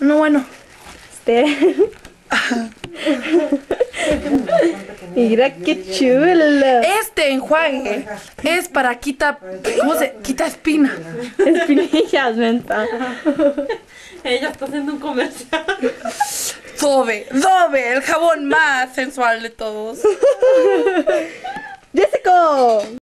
No, bueno. Este. Mira qué chulo. Este enjuague es para quita. ¿Cómo se? Quita espina. Espinillas, menta. Ella está haciendo un comercial. Dove, Dove, el jabón más sensual de todos. Jessica.